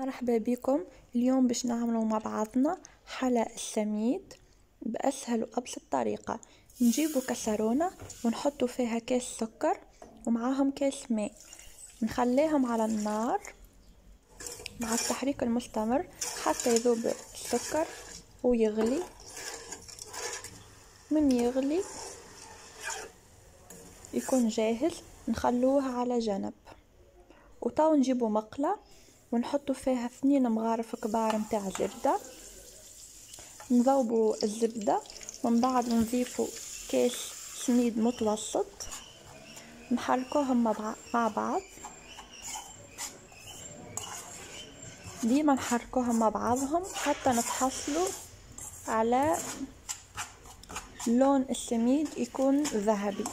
مرحبا بكم. اليوم باش نعملوا مع بعضنا حلا السميد بأسهل وأبسط طريقة. نجيبوا كسرونة ونحطوا فيها كاس سكر ومعاهم كاس ماء. نخليهم على النار مع التحريك المستمر حتى يذوب السكر ويغلي. من يغلي يكون جاهز نخلوه على جنب. وتو نجيبو مقلة ونحطو فيها اثنين مغارف كبار متاع زبدة. نذوبو الزبدة ومن بعد نضيفو كاس سميد متوسط. نحركوهم مع بعض ديما نحركوهم مع بعضهم حتى نتحصلوا على لون السميد يكون ذهبي.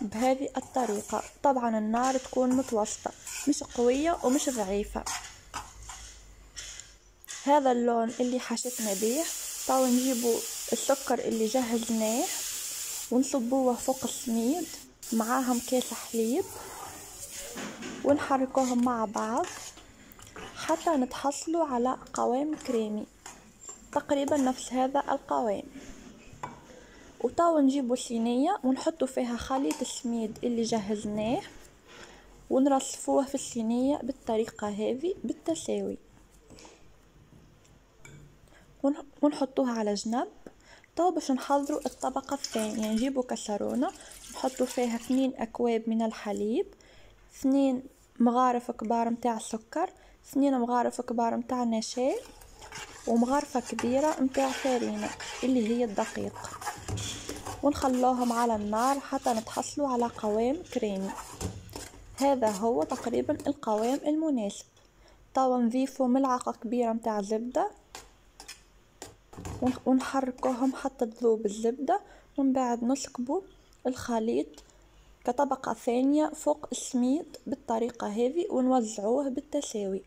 بهذه الطريقة. طبعا النار تكون متوسطة. مش قوية ومش ضعيفة. هذا اللون اللي حشتنا به طاو نجيبو السكر اللي جهزناه ونصبوه فوق السميد معاهم كاس حليب ونحركوهم مع بعض حتى نتحصلوا على قوام كريمي. تقريبا نفس هذا القوام. وتوا نجيبو صينية ونحطو فيها خليط السميد اللي جهزناه. ونرصفوه في الصينية بالطريقة هذه بالتساوي. ونحطوها على جنب. تو باش نحضروا الطبقة الثانية. نجيبو كسرونة نحطو فيها اثنين أكواب من الحليب اثنين مغارف كبار متاع السكر اثنين مغارف كبار متاع النشا ومغارفة كبيرة متاع فارينة اللي هي الدقيق. ونخلوهم على النار حتى نتحصلوا على قوام كريمي. هذا هو تقريبا القوام المناسب. توا نضيفو ملعقة كبيرة متاع زبدة. ونحركوهم حتى تذوب الزبدة. ومن بعد نسكبو الخليط كطبقة ثانية فوق السميد بالطريقة هذه ونوزعوه بالتساوي.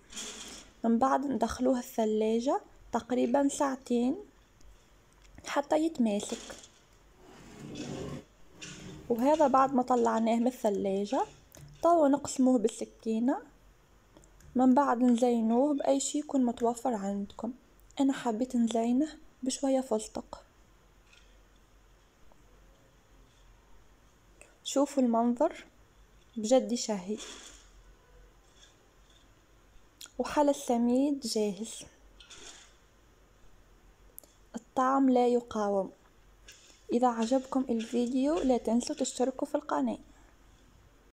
من بعد ندخلوه الثلاجة تقريبا ساعتين حتى يتماسك. وهذا بعد ما طلعناه من الثلاجة. توا نقسموه بالسكينة. من بعد نزينوه بأي شي يكون متوفر عندكم. أنا حبيت نزينه بشوية فستق شوفوا المنظر. بجد يشهي وحلا السميد جاهز. الطعم لا يقاوم. إذا عجبكم الفيديو لا تنسوا تشتركوا في القناة.